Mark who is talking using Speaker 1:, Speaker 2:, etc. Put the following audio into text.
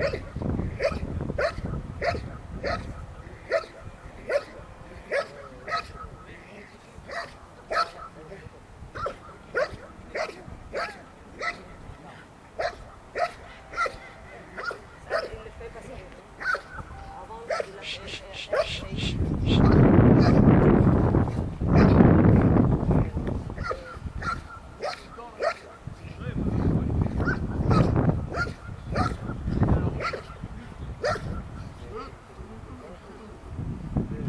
Speaker 1: Hey!